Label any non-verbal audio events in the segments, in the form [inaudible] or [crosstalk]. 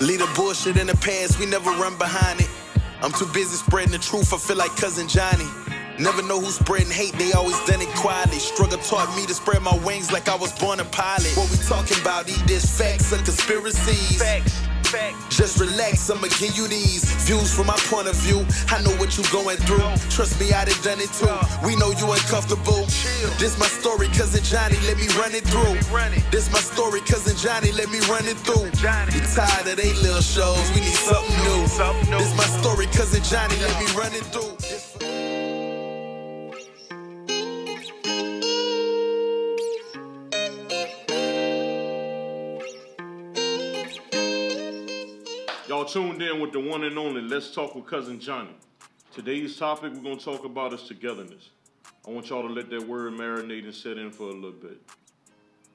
Leave the bullshit in the past, we never run behind it. I'm too busy spreading the truth, I feel like cousin Johnny. Never know who's spreading hate, they always done it quietly. Struggle taught me to spread my wings like I was born a pilot. What we talking about? Eat this facts or conspiracies? Facts. Facts. Just relax, I'ma give you these views from my point of view. I know what you going through. Trust me, I done done it too. We know you uncomfortable. This my story, cousin Johnny, let me run it through. This my story, cousin Johnny, let me run it through. You tired of they little shows, we need something new. This my story, cousin Johnny, let me run it through. Y'all tuned in with the one and only Let's Talk with Cousin Johnny. Today's topic we're going to talk about is togetherness. I want y'all to let that word marinate and set in for a little bit.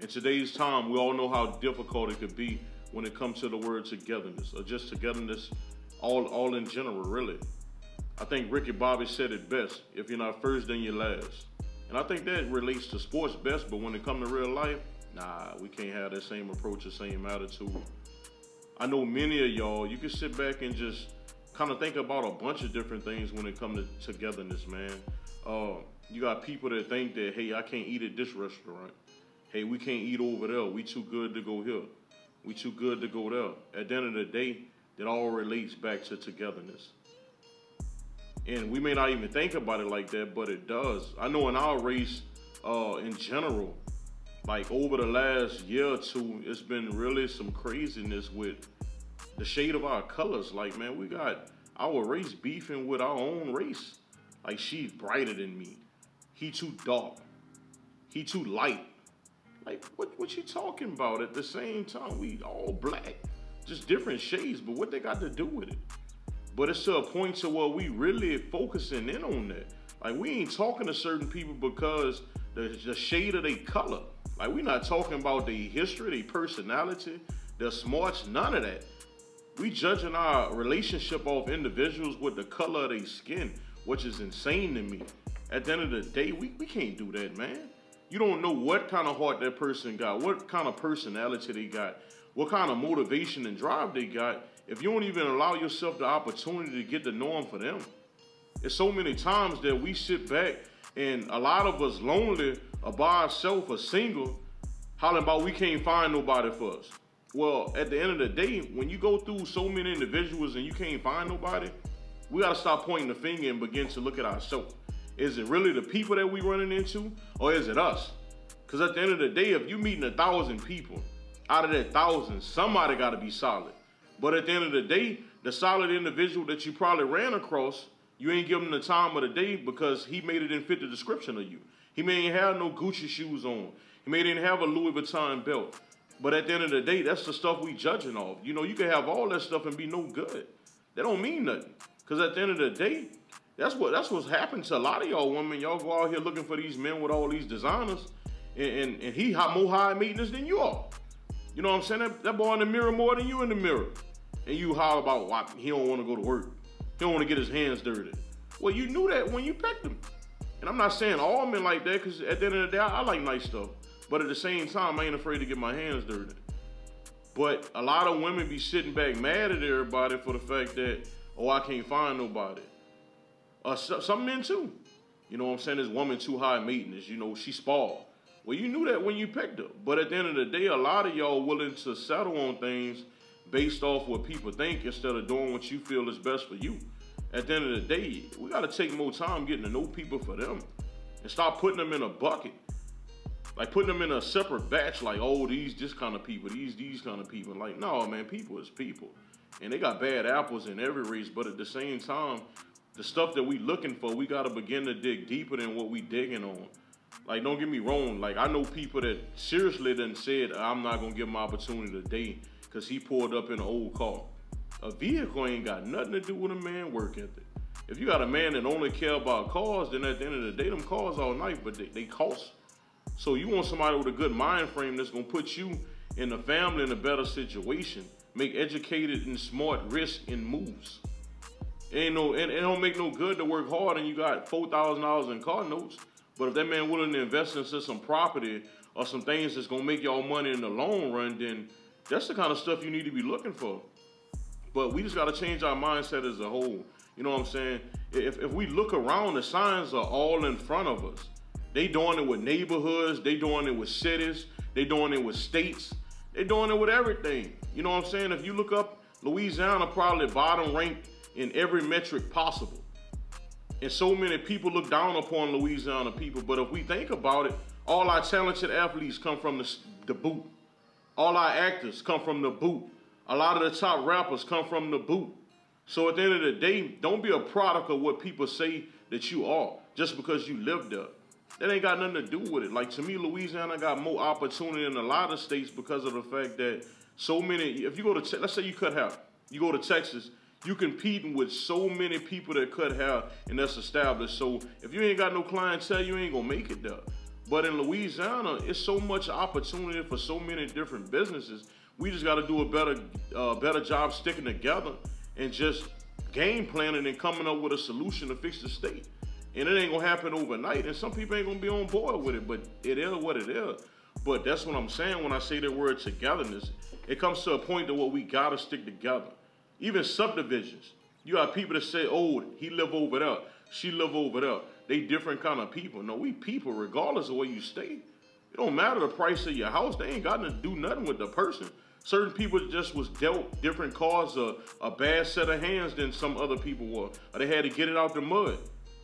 In today's time, we all know how difficult it could be when it comes to the word togetherness, or just togetherness all, all in general, really. I think Ricky Bobby said it best if you're not first, then you're last. And I think that relates to sports best, but when it comes to real life, nah, we can't have that same approach, the same attitude. I know many of y'all, you can sit back and just kind of think about a bunch of different things when it comes to togetherness, man. Uh, you got people that think that, hey, I can't eat at this restaurant. Hey, we can't eat over there. We too good to go here. We too good to go there. At the end of the day, it all relates back to togetherness. And we may not even think about it like that, but it does. I know in our race, uh, in general, like over the last year or two, it's been really some craziness with the shade of our colors. Like, man, we got our race beefing with our own race. Like, she's brighter than me. He too dark. He too light. Like, what what you talking about? At the same time, we all black, just different shades. But what they got to do with it? But it's to a point to where we really focusing in on that. Like, we ain't talking to certain people because the, the shade of their color. Like, we're not talking about their history, their personality, their smarts, none of that. We judging our relationship off individuals with the color of their skin, which is insane to me. At the end of the day, we, we can't do that, man. You don't know what kind of heart that person got, what kind of personality they got, what kind of motivation and drive they got, if you don't even allow yourself the opportunity to get to know them for them. It's so many times that we sit back and a lot of us lonely or by ourselves or single, hollering about we can't find nobody for us. Well, at the end of the day, when you go through so many individuals and you can't find nobody, we gotta stop pointing the finger and begin to look at ourselves. Is it really the people that we running into, or is it us? Because at the end of the day, if you meeting a thousand people, out of that thousand, somebody gotta be solid. But at the end of the day, the solid individual that you probably ran across, you ain't give him the time of the day because he made it in fit the description of you. He may ain't have no Gucci shoes on. He may didn't have a Louis Vuitton belt. But at the end of the day, that's the stuff we judging off. You know, you can have all that stuff and be no good. That don't mean nothing. Because at the end of the day, that's what that's what's happened to a lot of y'all women. Y'all go out here looking for these men with all these designers, and, and, and he more high maintenance than you are. You know what I'm saying? That, that boy in the mirror more than you in the mirror. And you holler about why he don't want to go to work. He don't want to get his hands dirty. Well, you knew that when you picked him. And I'm not saying all men like that, because at the end of the day, I, I like nice stuff. But at the same time, I ain't afraid to get my hands dirty. But a lot of women be sitting back mad at everybody for the fact that, oh, I can't find nobody. Uh, so, some men too. You know what I'm saying? This woman too high maintenance. You know, she spoiled. Well, you knew that when you picked her. But at the end of the day, a lot of y'all willing to settle on things based off what people think instead of doing what you feel is best for you. At the end of the day, we got to take more time getting to know people for them and stop putting them in a bucket. Like putting them in a separate batch, like, oh, these this kind of people, these these kind of people. Like, no, man, people is people. And they got bad apples in every race, but at the same time, the stuff that we looking for, we gotta begin to dig deeper than what we digging on. Like, don't get me wrong. Like, I know people that seriously done said, I'm not gonna give him opportunity today because he pulled up in an old car. A vehicle ain't got nothing to do with a man work ethic. If you got a man that only care about cars, then at the end of the day, them cars all night, but they, they cost. So you want somebody with a good mind frame that's gonna put you and the family in a better situation, make educated and smart risk and moves. Ain't no, it, it don't make no good to work hard and you got four thousand dollars in car notes. But if that man willing to invest into some property or some things that's gonna make y'all money in the long run, then that's the kind of stuff you need to be looking for. But we just got to change our mindset as a whole. You know what I'm saying? If, if we look around, the signs are all in front of us. They doing it with neighborhoods. They doing it with cities. They doing it with states. They doing it with everything. You know what I'm saying? If you look up Louisiana, probably bottom ranked in every metric possible. And so many people look down upon Louisiana people. But if we think about it, all our talented athletes come from the, the boot. All our actors come from the boot. A lot of the top rappers come from the boot. So at the end of the day, don't be a product of what people say that you are just because you lived there. That ain't got nothing to do with it. Like to me, Louisiana got more opportunity than a lot of states because of the fact that so many. If you go to, let's say you cut hair, you go to Texas, you competing with so many people that cut hair and that's established. So if you ain't got no clientele, you ain't gonna make it there. But in Louisiana, it's so much opportunity for so many different businesses. We just got to do a better, uh, better job sticking together and just game planning and coming up with a solution to fix the state. And it ain't gonna happen overnight. And some people ain't gonna be on board with it, but it is what it is. But that's what I'm saying when I say the word togetherness. It comes to a point to where we gotta stick together. Even subdivisions. You have people that say, oh, he live over there, she live over there. They different kind of people. No, we people, regardless of where you stay. It don't matter the price of your house. They ain't got to do nothing with the person. Certain people just was dealt different cards, a, a bad set of hands than some other people were. Or they had to get it out the mud.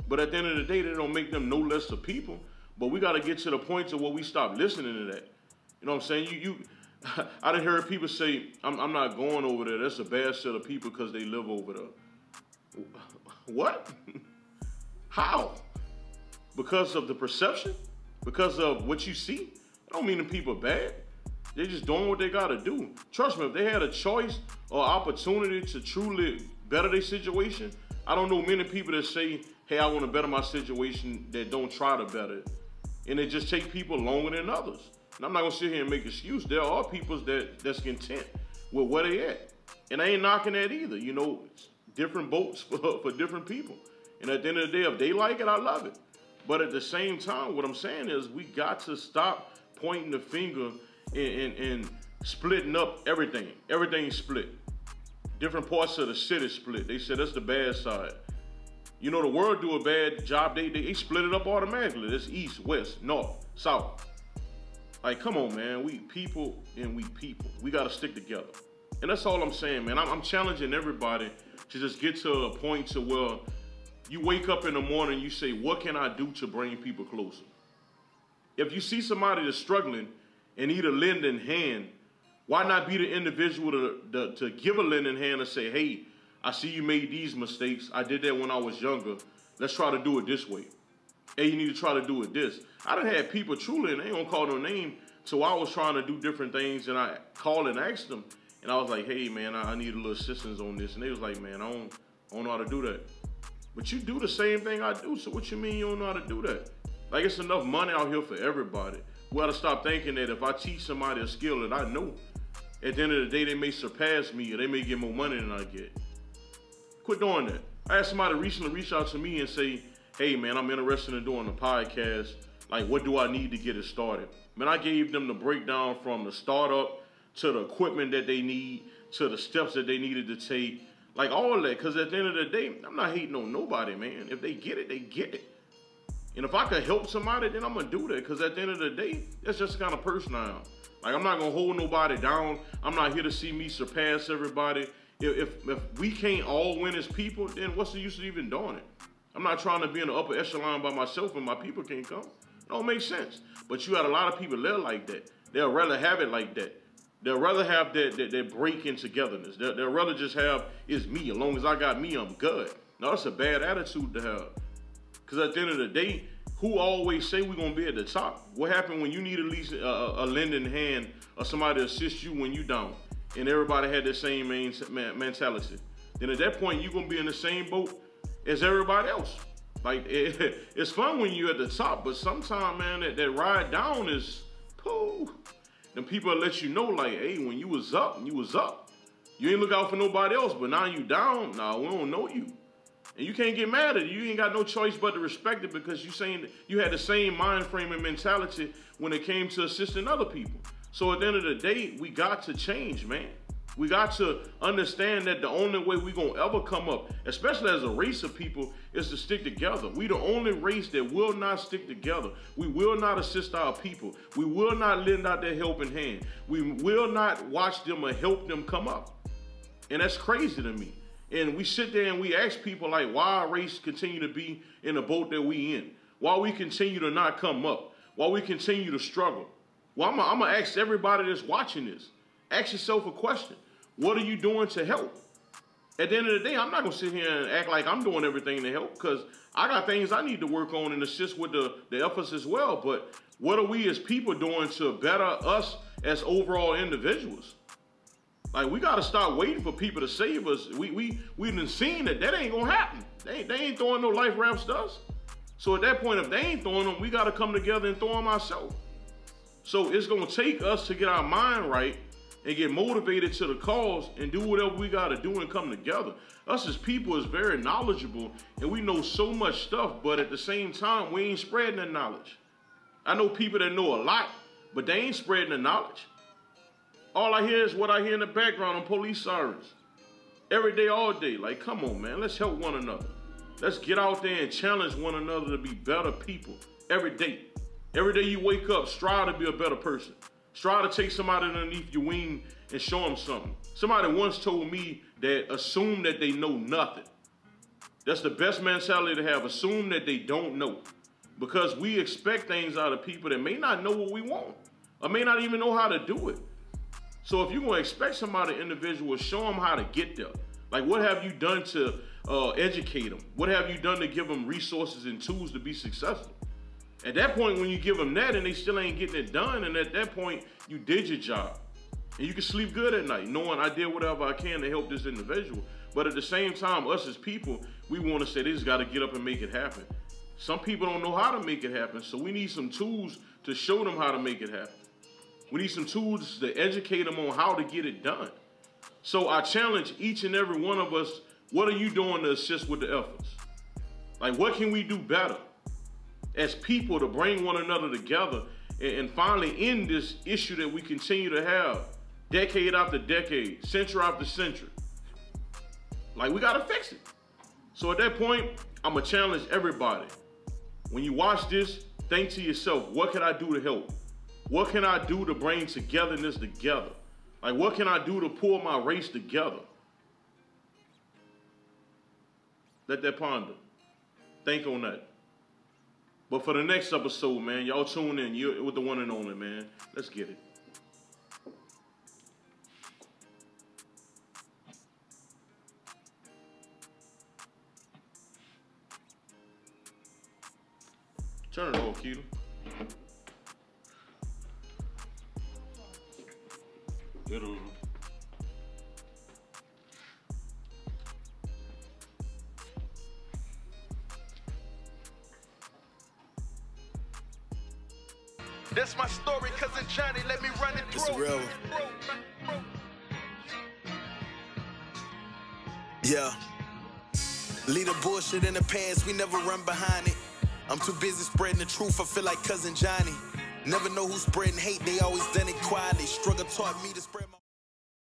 But at the end of the day, they don't make them no less of people. But we got to get to the point to where we stop listening to that. You know what I'm saying? You, you, [laughs] I didn't people say, I'm, I'm not going over there. That's a bad set of people because they live over there. [laughs] What? [laughs] How? Because of the perception? Because of what you see? I don't mean the people bad. They're just doing what they gotta do. Trust me, if they had a choice or opportunity to truly better their situation, I don't know many people that say, hey, I want to better my situation that don't try to better it. And it just take people longer than others. And I'm not gonna sit here and make excuse. There are people that that's content with where they at. And I ain't knocking that either. You know, different boats [laughs] for, for different people. And at the end of the day, if they like it, I love it. But at the same time, what I'm saying is we got to stop pointing the finger and, and, and splitting up everything. Everything's split. Different parts of the city split. They said that's the bad side. You know, the world do a bad job. They, they, they split it up automatically. That's east, west, north, south. Like, come on, man. We people and we people. We got to stick together. And that's all I'm saying, man. I'm, I'm challenging everybody to just get to a point to where you wake up in the morning, you say, what can I do to bring people closer? If you see somebody that's struggling and need a lending hand, why not be the individual to, to, to give a lending hand and say, hey, I see you made these mistakes. I did that when I was younger. Let's try to do it this way. Hey, you need to try to do it this. I done had people truly, and they don't call no name, so I was trying to do different things, and I called and asked them, and I was like, hey, man, I need a little assistance on this. And they was like, man, I don't, I don't know how to do that. But you do the same thing I do, so what you mean you don't know how to do that? Like, it's enough money out here for everybody. We gotta stop thinking that if I teach somebody a skill that I know, at the end of the day, they may surpass me or they may get more money than I get. Quit doing that. I had somebody recently reach out to me and say, hey man, I'm interested in doing a podcast. Like, what do I need to get it started? Man, I gave them the breakdown from the startup to the equipment that they need to the steps that they needed to take. Like all that, because at the end of the day, I'm not hating on nobody, man. If they get it, they get it. And if I can help somebody, then I'm gonna do that. Because at the end of the day, that's just the kind of person I am. Like I'm not gonna hold nobody down. I'm not here to see me surpass everybody. If, if, if we can't all win as people, then what's the use of even doing it? I'm not trying to be in the upper echelon by myself and my people can't come. It don't make sense. But you had a lot of people there like that. They'll rather have it like that. They'll rather have that, that, that break in togetherness. They'll, they'll rather just have, it's me. As long as I got me, I'm good. Now that's a bad attitude to have. Because at the end of the day, who always say we're going to be at the top? What happened when you need at least a, a lending hand or somebody to assist you when you down? And everybody had the same main mentality. Then at that point, you're going to be in the same boat as everybody else. Like, [laughs] it, it's fun when you're at the top, but sometimes, man, that, that ride down is, pooh. Then people let you know, like, hey, when you was up, you was up. You ain't look out for nobody else, but now you down. Now we don't know you. And you can't get mad at it. You ain't got no choice but to respect it because you saying you had the same mind frame and mentality when it came to assisting other people. So at the end of the day, we got to change, man. We got to understand that the only way we're gonna ever come up, especially as a race of people, is to stick together. We the only race that will not stick together. We will not assist our people. We will not lend out their helping hand. We will not watch them or help them come up. And that's crazy to me. And we sit there and we ask people like, why our race continue to be in the boat that we in? Why we continue to not come up? Why we continue to struggle? Well, I'm gonna ask everybody that's watching this. Ask yourself a question. What are you doing to help? At the end of the day, I'm not gonna sit here and act like I'm doing everything to help because I got things I need to work on and assist with the, the efforts as well. But what are we as people doing to better us as overall individuals? Like we gotta start waiting for people to save us. We we we've been seeing that that ain't gonna happen. They they ain't throwing no life rafts to us. So at that point, if they ain't throwing them, we gotta come together and throw them ourselves. So it's gonna take us to get our mind right and get motivated to the cause and do whatever we got to do and come together. Us as people is very knowledgeable and we know so much stuff, but at the same time, we ain't spreading the knowledge. I know people that know a lot, but they ain't spreading the knowledge. All I hear is what I hear in the background on police sirens. Every day, all day. Like, come on, man. Let's help one another. Let's get out there and challenge one another to be better people every day. Every day you wake up, strive to be a better person. Strive to take somebody underneath your wing and show them something. Somebody once told me that assume that they know nothing. That's the best mentality to have. Assume that they don't know. Because we expect things out of people that may not know what we want or may not even know how to do it. So if you're going to expect somebody individual, show them how to get there. Like what have you done to uh, educate them? What have you done to give them resources and tools to be successful? At that point, when you give them that and they still ain't getting it done, and at that point, you did your job. And you can sleep good at night, knowing I did whatever I can to help this individual. But at the same time, us as people, we want to say just got to get up and make it happen. Some people don't know how to make it happen, so we need some tools to show them how to make it happen. We need some tools to educate them on how to get it done. So I challenge each and every one of us, what are you doing to assist with the efforts? Like, what can we do better? As people to bring one another together and, and finally end this issue that we continue to have decade after decade, century after century. Like we gotta fix it. So at that point, I'm gonna challenge everybody. When you watch this, think to yourself, what can I do to help? What can I do to bring togetherness together? Like what can I do to pull my race together? Let that ponder. Think on that. But for the next episode, man, y'all tune in. You with the one and only, man. Let's get it. Turn it off, Keto. Little. That's my story, cousin Johnny. Let me run it through. It's a real Yeah. Leave the bullshit in the past, we never run behind it. I'm too busy spreading the truth, I feel like cousin Johnny. Never know who's spreading hate, they always done it quietly. Struggle taught me to spread.